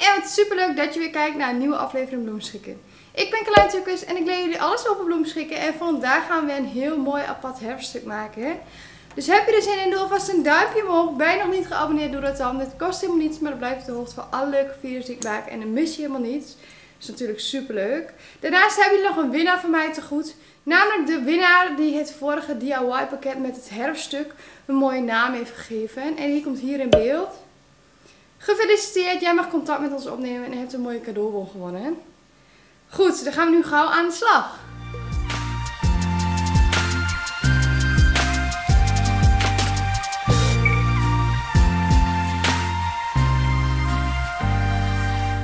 en het is super leuk dat je weer kijkt naar een nieuwe aflevering Bloemschikken. Ik ben Klein Tukkers en ik leer jullie alles over bloemschikken. En vandaag gaan we een heel mooi apart herfststuk maken. Dus heb je er zin in, doe alvast een duimpje omhoog. Ben je nog niet geabonneerd, doe dat dan. Het kost helemaal niets, maar dan blijf je de hoogte van alle leuke video's die ik maak. En dan mis je helemaal niets. Dat is natuurlijk super leuk. Daarnaast hebben jullie nog een winnaar van mij te goed. Namelijk de winnaar die het vorige DIY pakket met het herfststuk een mooie naam heeft gegeven. En die komt hier in beeld. Gefeliciteerd, jij mag contact met ons opnemen en hebt een mooie cadeaubon gewonnen. Goed, dan gaan we nu gauw aan de slag.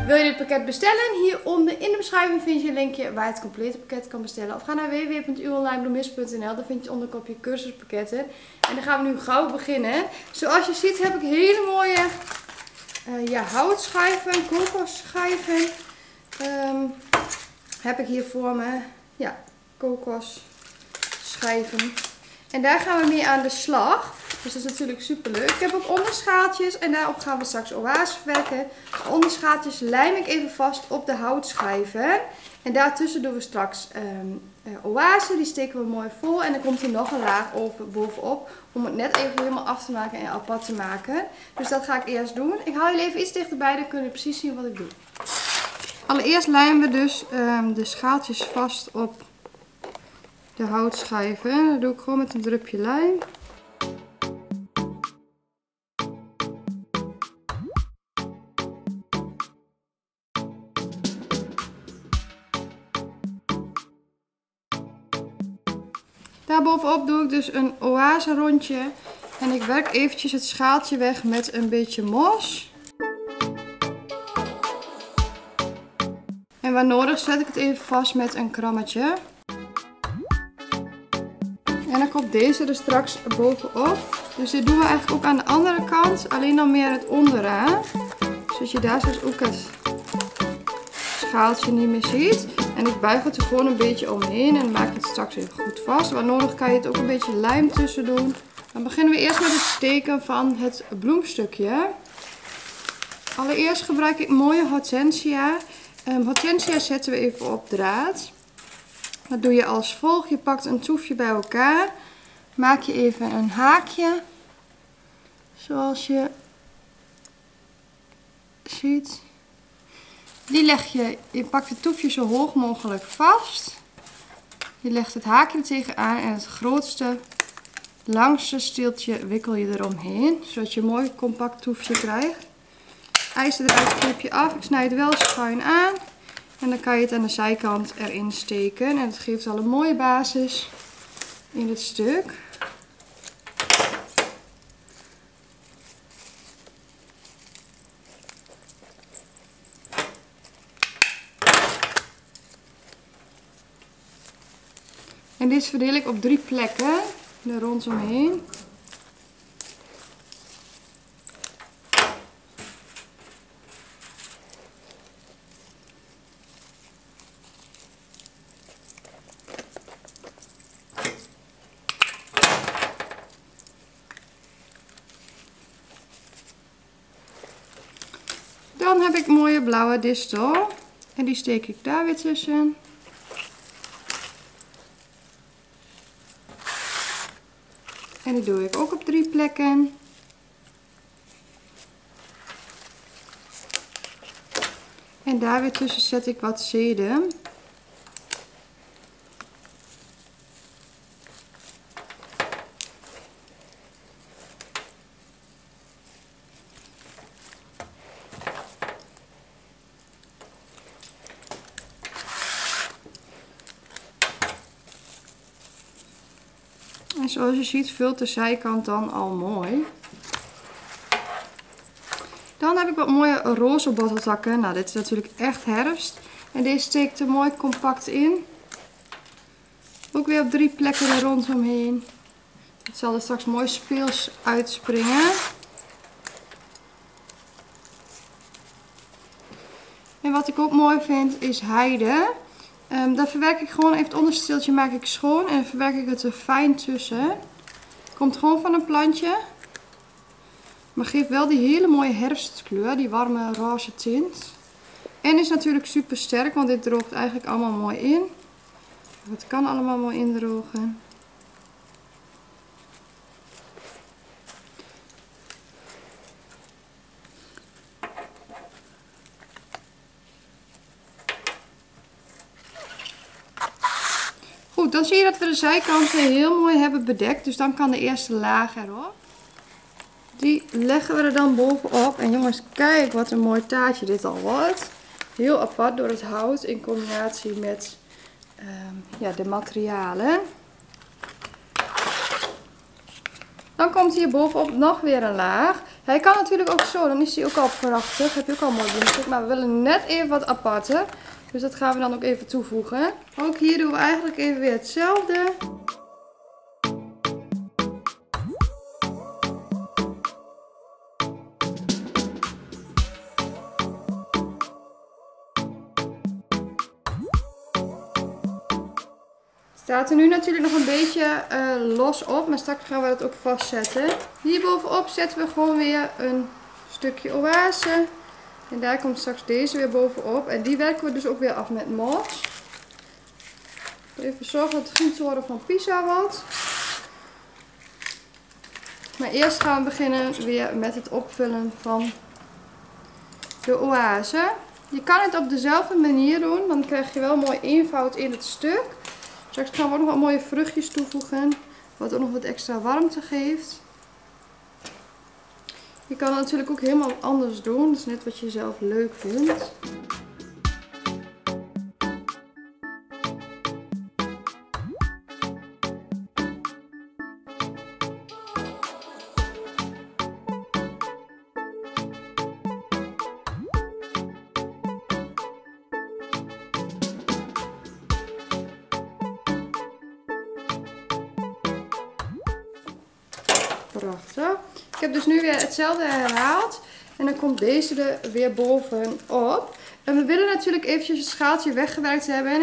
Wil je dit pakket bestellen? Hieronder in de beschrijving vind je een linkje waar je het complete pakket kan bestellen. Of ga naar www.uonlinebloemist.nl, daar vind je onder kopje cursuspakketten. En dan gaan we nu gauw beginnen. Zoals je ziet heb ik hele mooie uh, ja, houtschijven, kokosschijven. Um, heb ik hier voor me. Ja, kokosschijven. En daar gaan we mee aan de slag. Dus dat is natuurlijk super leuk. Ik heb ook onderschaaltjes en daarop gaan we straks oase verwerken. De onderschaaltjes lijm ik even vast op de houtschijven. En daartussen doen we straks um, oase. Die steken we mooi vol. En dan komt er nog een laag over, bovenop. Om het net even helemaal af te maken en apart te maken. Dus dat ga ik eerst doen. Ik haal jullie even iets dichterbij. Dan kunnen jullie precies zien wat ik doe. Allereerst lijmen we dus um, de schaaltjes vast op de houtschijven. Dat doe ik gewoon met een drupje lijm. Daarbovenop doe ik dus een oase rondje. En ik werk eventjes het schaaltje weg met een beetje mos. En waar nodig zet ik het even vast met een krammetje. En dan komt deze er straks bovenop. Dus dit doen we eigenlijk ook aan de andere kant. Alleen dan meer het onderaan. Zodat je daar dus ook het schaaltje niet meer ziet. En ik buig het er gewoon een beetje omheen en maak het straks even goed vast. Waar nodig kan je het ook een beetje lijm tussen doen. Dan beginnen we eerst met het steken van het bloemstukje. Allereerst gebruik ik mooie hortensia. Um, hortensia zetten we even op draad. Dat doe je als volgt. Je pakt een toefje bij elkaar. Maak je even een haakje. Zoals je ziet. Die leg je, je pakt het toefje zo hoog mogelijk vast. Je legt het haakje er tegenaan en het grootste, langste steeltje wikkel je eromheen. Zodat je een mooi compact toefje krijgt. IJzer eruit knip je af. Ik snijd wel schuin aan. En dan kan je het aan de zijkant erin steken. En het geeft al een mooie basis in het stuk. En dit verdeel ik op drie plekken er rondomheen. Dan heb ik mooie blauwe distel. En die steek ik daar weer tussen. En die doe ik ook op drie plekken. En daar weer tussen zet ik wat zeden. Zoals je ziet vult de zijkant dan al mooi. Dan heb ik wat mooie roze botteltakken. Nou, dit is natuurlijk echt herfst. En deze steekt er mooi compact in. Ook weer op drie plekken er rondomheen. Het zal er straks mooi speels uitspringen. En wat ik ook mooi vind is heide. Um, daar verwerk ik gewoon even het ondersteeltje maak ik schoon en verwerk ik het er fijn tussen. Komt gewoon van een plantje. Maar geeft wel die hele mooie herfstkleur, die warme roze tint. En is natuurlijk super sterk, want dit droogt eigenlijk allemaal mooi in. Het kan allemaal mooi indrogen. Goed, zie je dat we de zijkanten heel mooi hebben bedekt. Dus dan kan de eerste laag erop. Die leggen we er dan bovenop. En jongens, kijk wat een mooi taartje dit al wordt. Heel apart door het hout in combinatie met um, ja, de materialen. Dan komt hier bovenop nog weer een laag. Hij kan natuurlijk ook zo, dan is hij ook al prachtig. Heb je ook al mooi binnen. Maar we willen net even wat aparter. Dus dat gaan we dan ook even toevoegen. Ook hier doen we eigenlijk even weer hetzelfde. Staat er nu natuurlijk nog een beetje uh, los op, maar straks gaan we dat ook vastzetten. Hier bovenop zetten we gewoon weer een stukje oase. En daar komt straks deze weer bovenop. En die werken we dus ook weer af met mos. Even zorgen dat het goed worden van pizza wordt. Maar eerst gaan we beginnen weer met het opvullen van de oase. Je kan het op dezelfde manier doen, dan krijg je wel mooi eenvoud in het stuk. Straks gaan we ook nog wat mooie vruchtjes toevoegen, wat ook nog wat extra warmte geeft. Je kan het natuurlijk ook helemaal anders doen. Is net wat je zelf leuk vindt. Prachtig. Ik heb dus nu weer hetzelfde herhaald. En dan komt deze er weer bovenop. En we willen natuurlijk eventjes het schaaltje weggewerkt hebben. En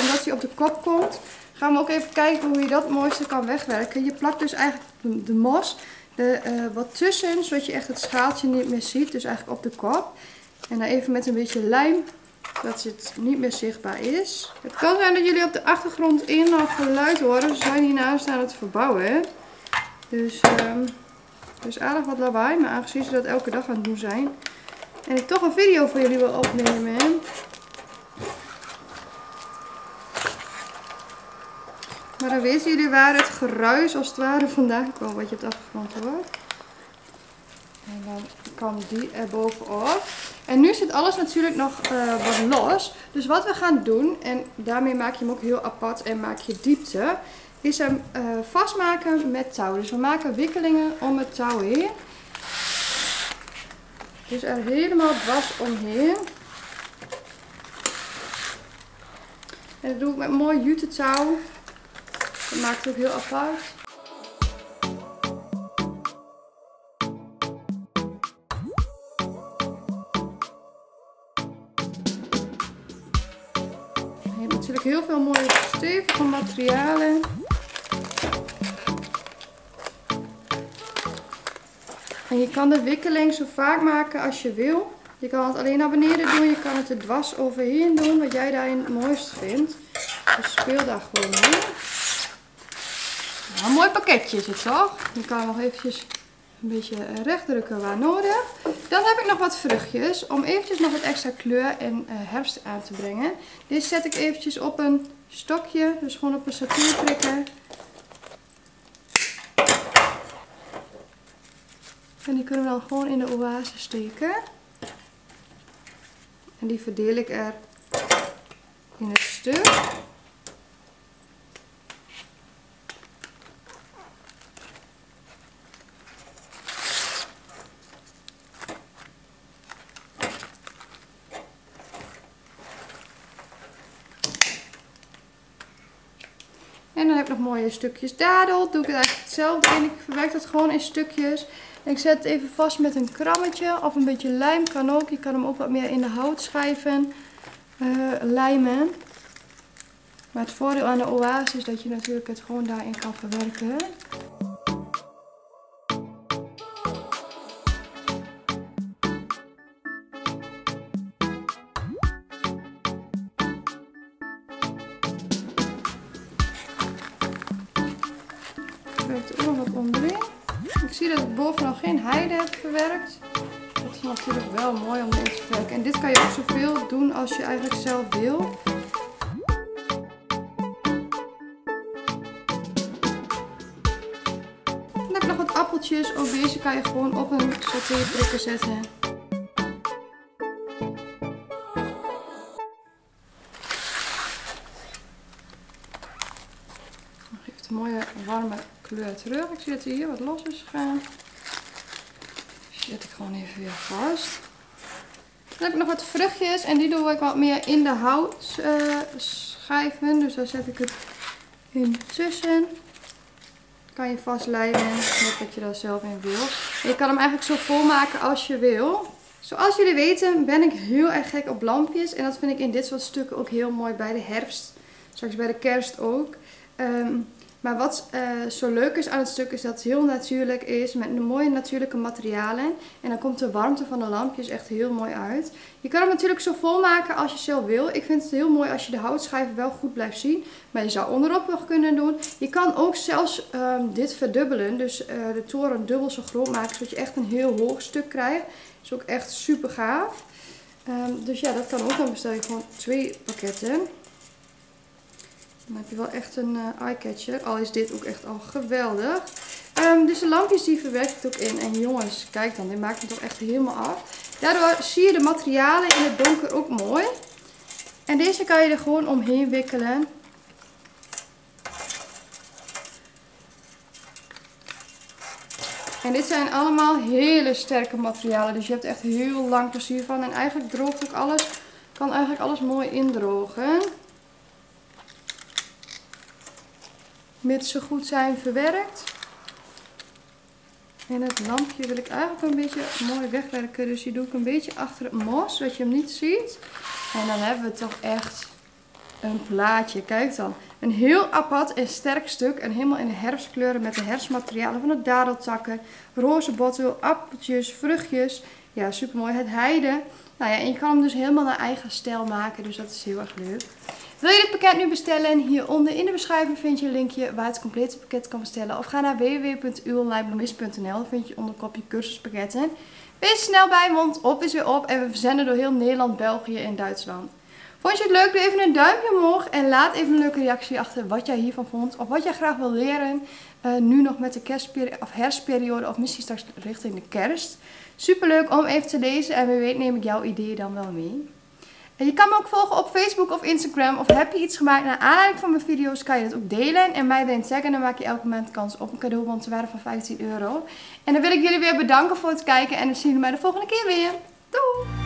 omdat hij op de kop komt, gaan we ook even kijken hoe je dat mooiste kan wegwerken. Je plakt dus eigenlijk de, mos er uh, wat tussen, zodat je echt het schaaltje niet meer ziet. Dus eigenlijk op de kop. En dan even met een beetje lijm, zodat het niet meer zichtbaar is. Het kan zijn dat jullie op de achtergrond in nog geluid horen. Ze zijn hiernaast aan het verbouwen. Dus... Um, dus aardig wat lawaai, maar aangezien ze dat elke dag aan het doen zijn. En ik toch een video voor jullie wil opnemen. Maar dan weten jullie waar het geruis als het ware vandaan kwam wat je hebt afgegrond hoort. En dan kan die er bovenop. En nu zit alles natuurlijk nog uh, wat los. Dus wat we gaan doen, en daarmee maak je hem ook heel apart en maak je diepte is hem uh, vastmaken met touw. Dus we maken wikkelingen om het touw heen. Dus er helemaal dwars omheen. En dat doe ik met mooi jute touw. Dat maakt het ook heel apart. Natuurlijk heel veel mooie stevige materialen. En je kan de wikkeling zo vaak maken als je wil. Je kan het alleen naar beneden doen. Je kan het er dwars overheen doen. Wat jij daarin het mooist vindt. Dus speel daar gewoon mee. Nou, een mooi pakketje is het toch? Je kan nog eventjes een beetje recht drukken waar nodig. Dan heb ik nog wat vruchtjes. Om eventjes nog wat extra kleur en uh, herfst aan te brengen. Deze zet ik eventjes op een stokje. Dus gewoon op een satierprikker. En die kunnen we dan gewoon in de oase steken. En die verdeel ik er in het stuk. En stukjes dadel. Doe ik het eigenlijk hetzelfde in. Ik verwerk het gewoon in stukjes. Ik zet het even vast met een krammetje of een beetje lijm kan ook. Je kan hem ook wat meer in de houtschijven uh, lijmen. Maar het voordeel aan de oase is dat je natuurlijk het gewoon daarin kan verwerken. Heeft er nog wat onderin. Ik zie dat ik bovenal geen heide heb verwerkt. Dat is natuurlijk wel mooi om in te verwerken. En dit kan je ook zoveel doen als je eigenlijk zelf wil. Dan heb ik nog wat appeltjes. Ook deze kan je gewoon op een satéprikker zetten. Geeft een mooie warme kleur terug. Ik zie dat hier wat los is gegaan. Zet ik gewoon even weer vast. Dan heb ik nog wat vruchtjes en die doe ik wat meer in de hout schijven. Dus daar zet ik het in tussen. Kan je vastlijmen, net wat je daar zelf in wil. je kan hem eigenlijk zo vol maken als je wil. Zoals jullie weten ben ik heel erg gek op lampjes. En dat vind ik in dit soort stukken ook heel mooi bij de herfst. Straks bij de kerst ook. Um, maar wat uh, zo leuk is aan het stuk is dat het heel natuurlijk is met mooie natuurlijke materialen. En dan komt de warmte van de lampjes echt heel mooi uit. Je kan hem natuurlijk zo vol maken als je zelf wil. Ik vind het heel mooi als je de houtschijven wel goed blijft zien. Maar je zou onderop nog kunnen doen. Je kan ook zelfs um, dit verdubbelen. Dus uh, de toren dubbel zo groot maken zodat je echt een heel hoog stuk krijgt. Dat is ook echt super gaaf. Um, dus ja, dat kan ook. Dan bestel je gewoon twee pakketten. Dan heb je wel echt een uh, eye-catcher. Al is dit ook echt al geweldig. Um, dus de lampjes die verwerk ik ook in. En jongens, kijk dan, die maakt het toch echt helemaal af. Daardoor zie je de materialen in het donker ook mooi. En deze kan je er gewoon omheen wikkelen. En dit zijn allemaal hele sterke materialen. Dus je hebt echt heel lang plezier van. En eigenlijk droogt ook alles, kan eigenlijk alles mooi indrogen. Mits ze goed zijn verwerkt. En het lampje wil ik eigenlijk een beetje mooi wegwerken. Dus die doe ik een beetje achter het mos, zodat je hem niet ziet. En dan hebben we toch echt een plaatje. Kijk dan. Een heel apart en sterk stuk. En helemaal in de herfstkleuren met de herfstmaterialen van de dadeltakken. Roze bottel, appeltjes, vruchtjes. Ja, super mooi. Het heide. Nou ja, en je kan hem dus helemaal naar eigen stijl maken. Dus dat is heel erg leuk. Wil je dit pakket nu bestellen? Hieronder in de beschrijving vind je een linkje waar je het complete pakket kan bestellen. Of ga naar www.uonlinebloemist.nl. Dan vind je onder kopje cursuspakketten. Wees snel bij, want op is weer op. En we verzenden door heel Nederland, België en Duitsland. Vond je het leuk? Doe even een duimpje omhoog. En laat even een leuke reactie achter wat jij hiervan vond. Of wat jij graag wil leren. Uh, nu nog met de of herfstperiode. Of misschien straks richting de kerst. Super leuk om even te lezen. En wie weet neem ik jouw ideeën dan wel mee. En je kan me ook volgen op Facebook of Instagram. Of heb je iets gemaakt naar aanleiding van mijn video's, kan je dat ook delen. En mij erin zeggen. Dan maak je elke maand kans op een cadeaubon te waarde van 15 euro. En dan wil ik jullie weer bedanken voor het kijken. En dan zien we mij de volgende keer weer. Doei!